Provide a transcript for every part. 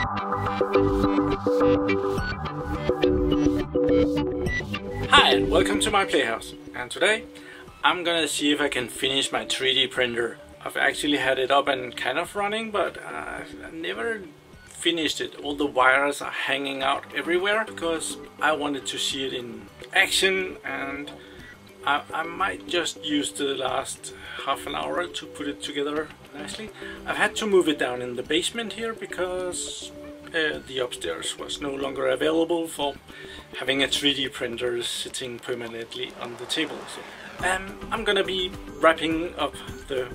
Hi and welcome to my playhouse and today I'm gonna see if I can finish my 3D printer. I've actually had it up and kind of running but uh, I never finished it. All the wires are hanging out everywhere because I wanted to see it in action and I, I might just use the last half an hour to put it together nicely. I've had to move it down in the basement here because uh, the upstairs was no longer available for having a 3D printer sitting permanently on the table. So, um, I'm gonna be wrapping up the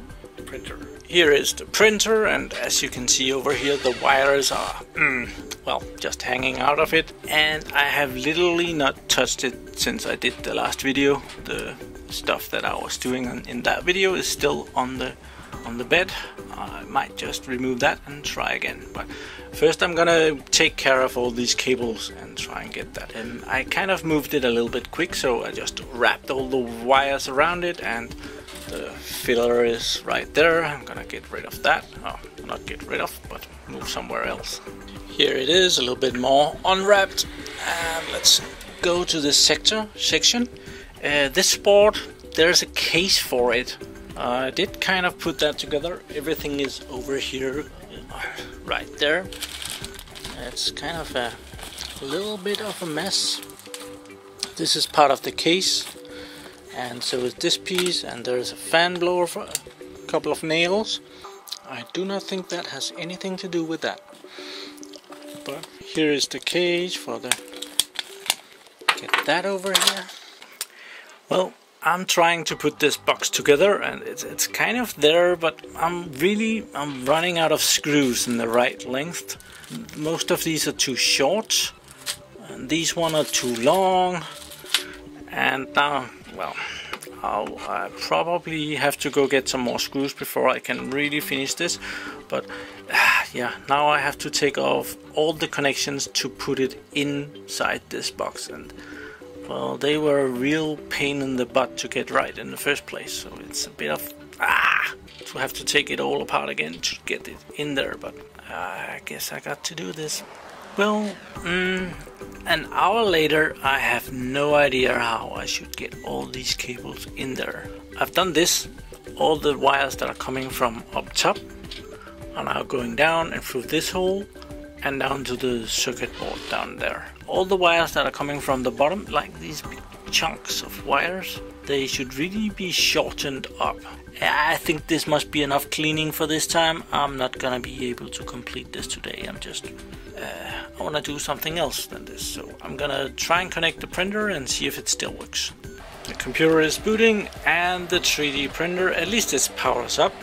printer. Here is the printer and as you can see over here the wires are, mm, well, just hanging out of it and I have literally not touched it since I did the last video. The stuff that I was doing in that video is still on the on the bed. I might just remove that and try again. But first I'm gonna take care of all these cables and try and get that. And I kind of moved it a little bit quick, so I just wrapped all the wires around it and the filler is right there. I'm gonna get rid of that. Oh, not get rid of, but move somewhere else. Here it is, a little bit more unwrapped. And let's go to the sector section. Uh, this board, there's a case for it I did kind of put that together. Everything is over here, right there. It's kind of a little bit of a mess. This is part of the case, and so is this piece, and there's a fan blower for a couple of nails. I do not think that has anything to do with that. But here is the cage for the get that over here. Well, I'm trying to put this box together and it's, it's kind of there but I'm really I'm running out of screws in the right length. Most of these are too short and these one are too long. And now well I'll I probably have to go get some more screws before I can really finish this. But yeah now I have to take off all the connections to put it inside this box and well, they were a real pain in the butt to get right in the first place, so it's a bit of ah to have to take it all apart again to get it in there, but I guess I got to do this. Well, mm, an hour later, I have no idea how I should get all these cables in there. I've done this, all the wires that are coming from up top are now going down and through this hole and down to the circuit board down there all the wires that are coming from the bottom, like these big chunks of wires, they should really be shortened up. I think this must be enough cleaning for this time. I'm not gonna be able to complete this today. I'm just, uh, I wanna do something else than this. So I'm gonna try and connect the printer and see if it still works. The computer is booting and the 3D printer, at least it powers up.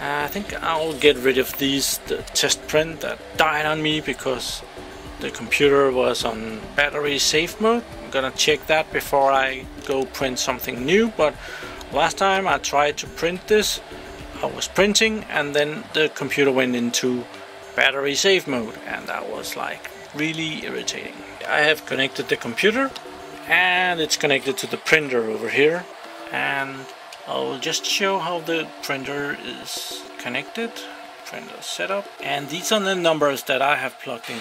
Uh, I think I'll get rid of these, the test print that died on me because the computer was on battery safe mode. I'm gonna check that before I go print something new, but last time I tried to print this, I was printing and then the computer went into battery safe mode and that was like really irritating. I have connected the computer and it's connected to the printer over here and I'll just show how the printer is connected printer setup and these are the numbers that I have plugged in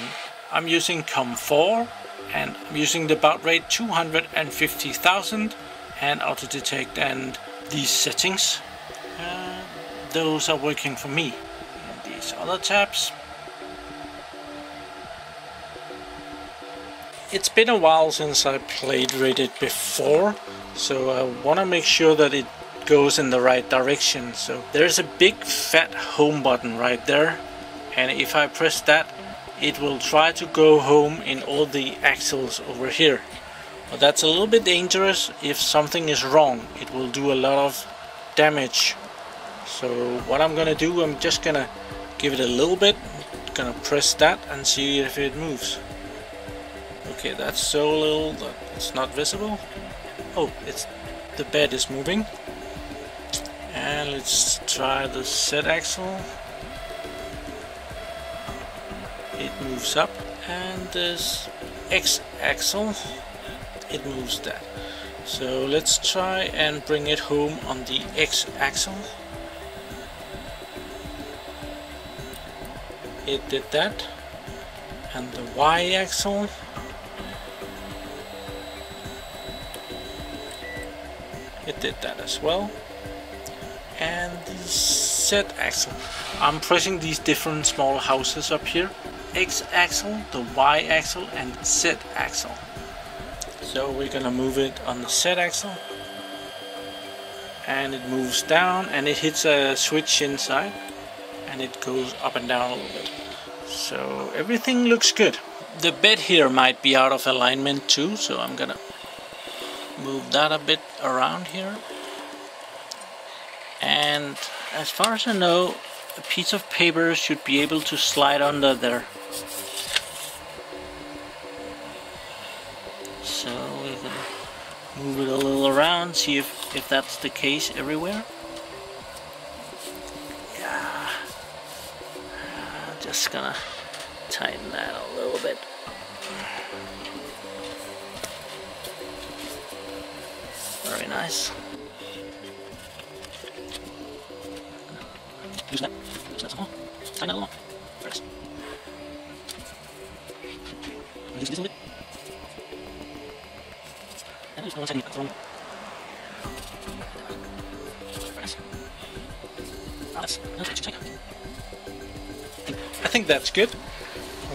I'm using COM4 and I'm using the baud rate 250,000 and auto detect and these settings uh, those are working for me. And these other tabs. It's been a while since I played Reddit before so I want to make sure that it goes in the right direction. So there's a big fat home button right there and if I press that it will try to go home in all the axles over here. But that's a little bit dangerous. If something is wrong, it will do a lot of damage. So what I'm gonna do, I'm just gonna give it a little bit. Gonna press that and see if it moves. Okay, that's so little that it's not visible. Oh, it's the bed is moving. And let's try the Z axle it moves up and this x-axle it moves that so let's try and bring it home on the x-axle it did that and the Y axle. It did that as well. And the Z axle. I'm pressing these different small houses up here. X axle, the Y axle and Z axle. So we're gonna move it on the Z axle and it moves down and it hits a switch inside and it goes up and down a little bit. So everything looks good. The bed here might be out of alignment too, so I'm gonna move that a bit around here. And as far as I know, a piece of paper should be able to slide under there. So we're gonna move it a little around, see if, if that's the case everywhere. Yeah. Uh, just gonna tighten that a little bit. Very nice. Use that. Use that some more. Tighten that a little more. First. Use this a little bit. And just one second. From. That's, that's I think that's good.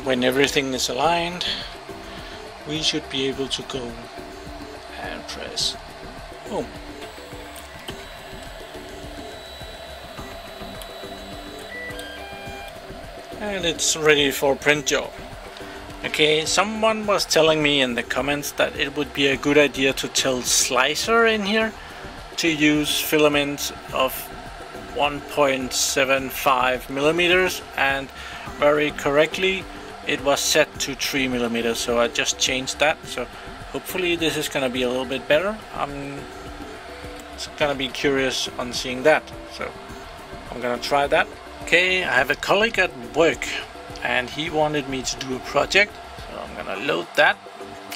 When everything is aligned, we should be able to go and press home. And it's ready for print job. Okay, someone was telling me in the comments that it would be a good idea to tell Slicer in here to use filaments of 1.75 millimeters and very correctly it was set to 3 millimeters so I just changed that. So hopefully this is gonna be a little bit better. I'm gonna be curious on seeing that so I'm gonna try that. Okay I have a colleague at work and he wanted me to do a project so I'm gonna load that.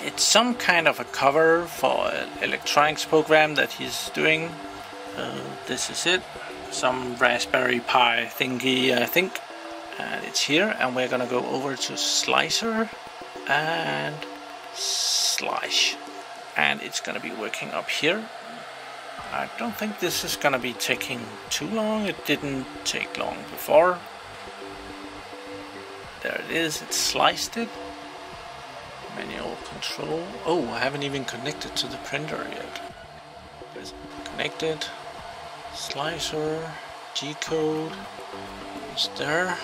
It's some kind of a cover for an electronics program that he's doing. Uh, this is it some Raspberry Pi thingy I think. And it's here and we're gonna go over to slicer and slice. And it's gonna be working up here. I don't think this is gonna be taking too long. It didn't take long before. There it is. It sliced it. Manual control. Oh I haven't even connected to the printer yet. Connected slicer G code is there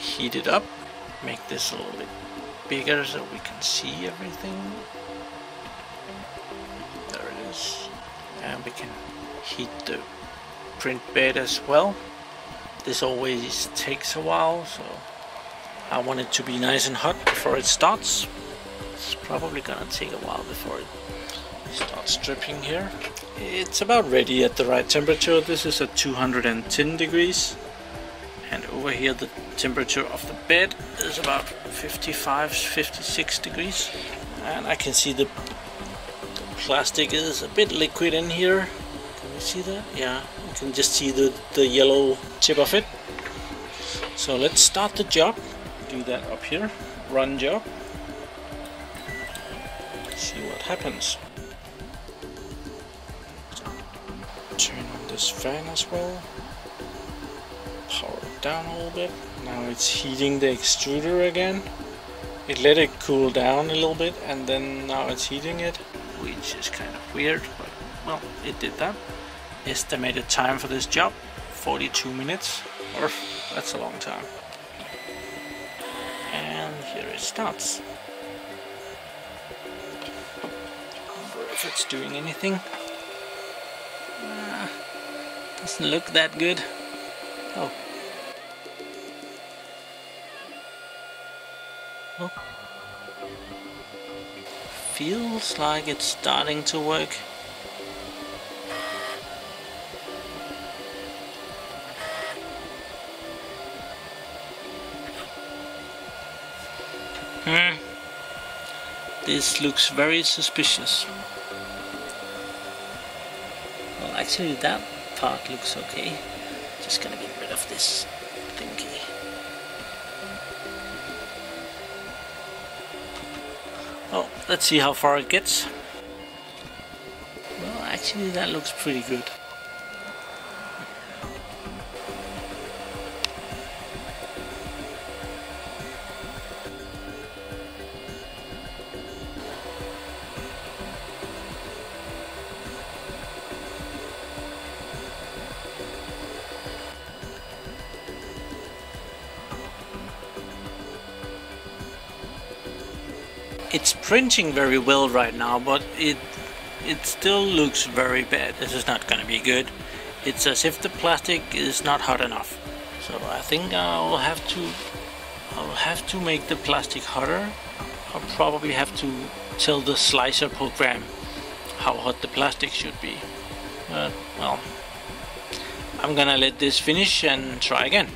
heat it up, make this a little bit bigger so we can see everything. There it is. And we can heat the print bed as well. This always takes a while, so I want it to be nice and hot before it starts. It's probably gonna take a while before it starts dripping here. It's about ready at the right temperature. This is at 210 degrees. And over here the temperature of the bed is about 55 56 degrees. And I can see the, the plastic is a bit liquid in here. Can you see that? Yeah you can just see the, the yellow tip of it. So let's start the job. Do that up here. Run job. See what happens turn on this fan as well power it down a little bit. Now it's heating the extruder again. It let it cool down a little bit and then now it's heating it, which is kind of weird, but well, it did that. Estimated time for this job, 42 minutes, or that's a long time. And here it starts. I wonder if it's doing anything. Doesn't look that good. Oh. oh. Feels like it's starting to work. Hmm. This looks very suspicious. Well, actually that part looks okay. Just gonna get rid of this thingy. Oh, let's see how far it gets. Well, actually that looks pretty good. It's printing very well right now but it it still looks very bad. This is not gonna be good. It's as if the plastic is not hot enough. So I think I'll have to I'll have to make the plastic hotter. I'll probably have to tell the slicer program how hot the plastic should be. But well I'm gonna let this finish and try again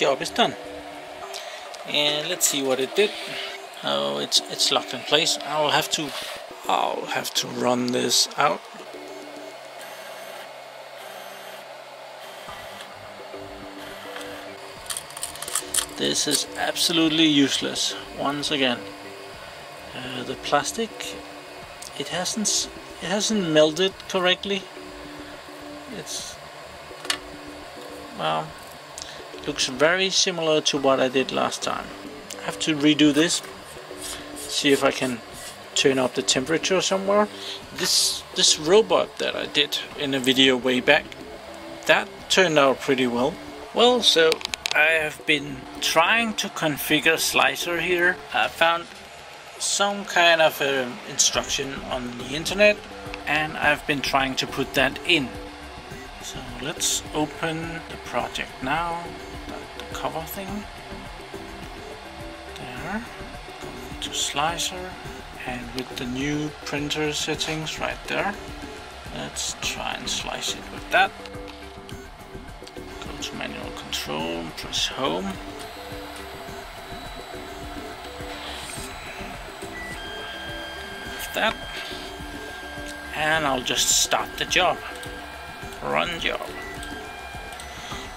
job is done. And let's see what it did. Oh it's it's locked in place. I'll have to I'll have to run this out. This is absolutely useless. Once again uh, the plastic it hasn't it hasn't melted correctly. It's well looks very similar to what I did last time. I have to redo this, see if I can turn up the temperature somewhere. This this robot that I did in a video way back, that turned out pretty well. Well, so I have been trying to configure slicer here. I found some kind of uh, instruction on the internet and I've been trying to put that in. So let's open the project now cover thing. There. Go to slicer and with the new printer settings right there. Let's try and slice it with that. Go to manual control, press home. With that. And I'll just start the job. Run job.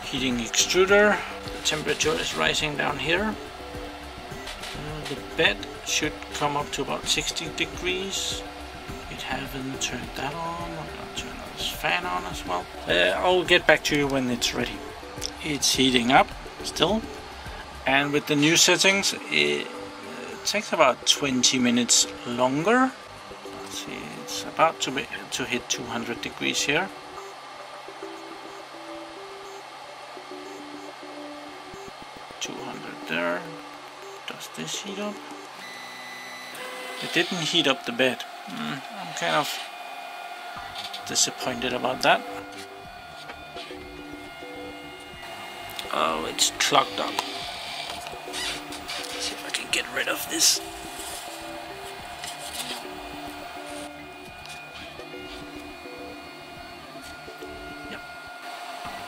Heating extruder temperature is rising down here. Uh, the bed should come up to about 60 degrees. It haven't turned that on. Gonna turn this fan on as well. Uh, I'll get back to you when it's ready. It's heating up still. And with the new settings, it, it takes about 20 minutes longer. Let's see, it's about to, be, to hit 200 degrees here. 200 there. Does this heat up? It didn't heat up the bed. Mm, I'm kind of disappointed about that. Oh, it's clogged up. Let's see if I can get rid of this. Yep.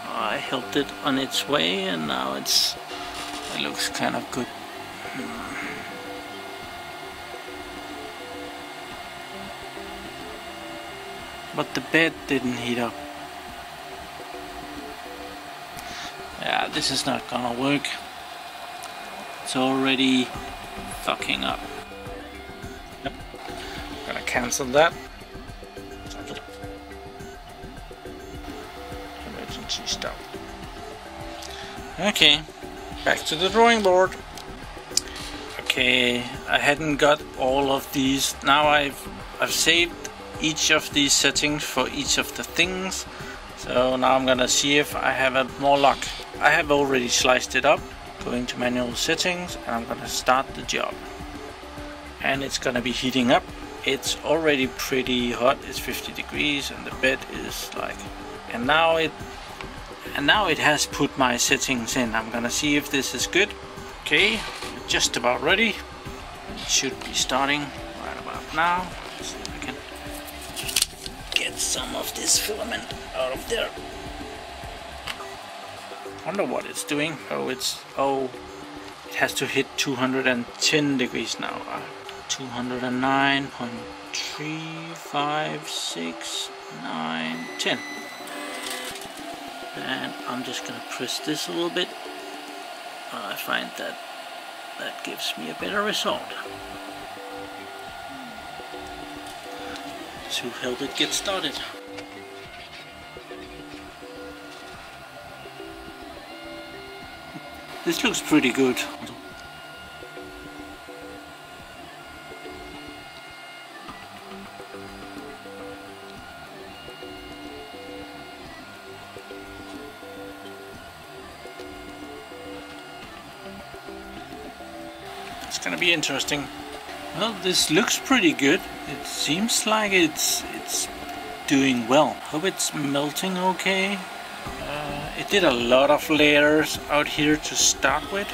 I helped it on its way and now it's it looks kind of good. But the bed didn't heat up. Yeah, this is not gonna work. It's already fucking up. Yep. Gonna cancel that. Emergency stop. Okay back to the drawing board. Okay, I hadn't got all of these. Now I've I've saved each of these settings for each of the things. So now I'm gonna see if I have a more luck. I have already sliced it up, going to manual settings, and I'm gonna start the job. And it's gonna be heating up. It's already pretty hot, it's 50 degrees, and the bed is like, and now it and now it has put my settings in. I'm gonna see if this is good. Okay, just about ready. It should be starting right about now. Let's see if I can get some of this filament out of there. Wonder what it's doing. Oh, it's oh, it has to hit 210 degrees now. Uh, 209.356 and I'm just gonna press this a little bit. I find that that gives me a better result. To help it get started. This looks pretty good It's gonna be interesting. Well, this looks pretty good. It seems like it's it's doing well. Hope it's melting okay. Uh, it did a lot of layers out here to start with,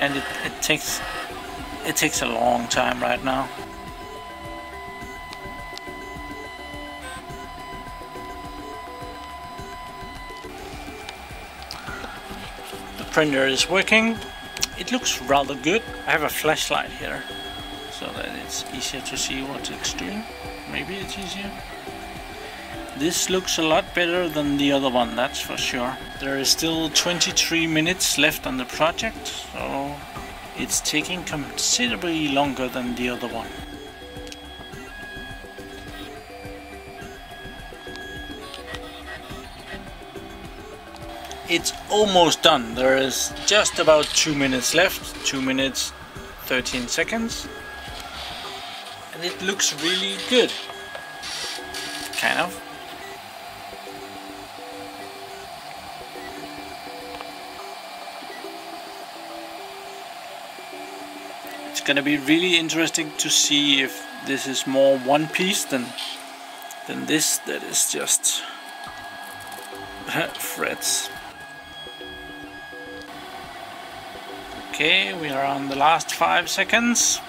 and it, it takes it takes a long time right now. The printer is working it looks rather good. I have a flashlight here so that it's easier to see what it's doing. Maybe it's easier. This looks a lot better than the other one, that's for sure. There is still 23 minutes left on the project, so it's taking considerably longer than the other one. It's almost done. There is just about two minutes left, two minutes 13 seconds. And it looks really good. Kind of. It's gonna be really interesting to see if this is more one piece than than this that is just frets. Okay, we are on the last five seconds.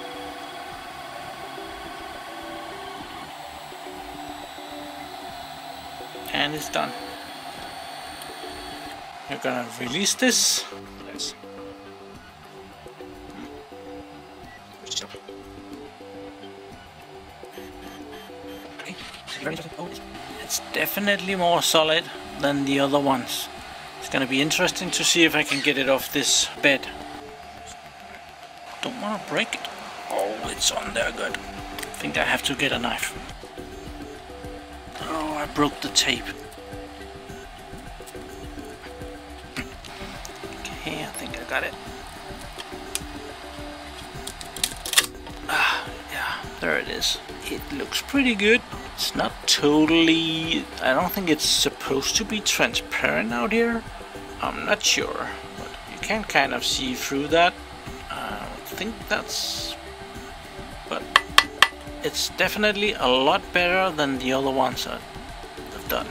And it's done. We're gonna release this. Let's it's definitely more solid than the other ones. It's gonna be interesting to see if I can get it off this bed break it. Oh, it's on there good. I think I have to get a knife. Oh, I broke the tape. Okay, I think I got it. Ah, yeah, there it is. It looks pretty good. It's not totally... I don't think it's supposed to be transparent out here. I'm not sure, but you can kind of see through that think that's... But it's definitely a lot better than the other ones I've done.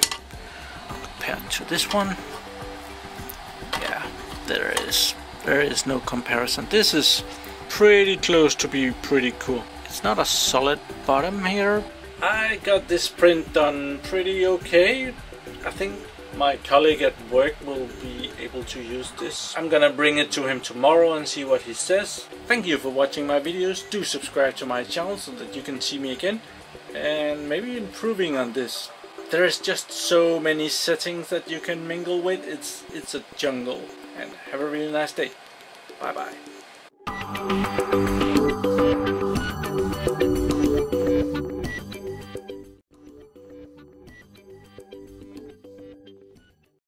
Compared to this one, yeah, there is there is no comparison. This is pretty close to be pretty cool. It's not a solid bottom here. I got this print done pretty okay. I think my colleague at work will be able to use this. I'm gonna bring it to him tomorrow and see what he says. Thank you for watching my videos. Do subscribe to my channel so that you can see me again and maybe improving on this. There's just so many settings that you can mingle with. It's, it's a jungle. And have a really nice day. Bye bye.